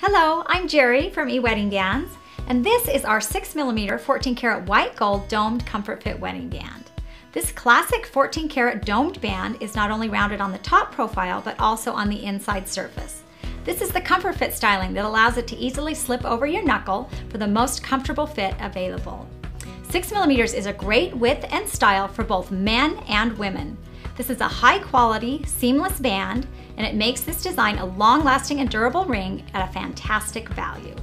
Hello, I'm Jerry from eWedding Bands, and this is our 6mm 14 karat white gold domed comfort fit wedding band. This classic 14 karat domed band is not only rounded on the top profile, but also on the inside surface. This is the comfort fit styling that allows it to easily slip over your knuckle for the most comfortable fit available. 6mm is a great width and style for both men and women. This is a high quality, seamless band, and it makes this design a long lasting and durable ring at a fantastic value.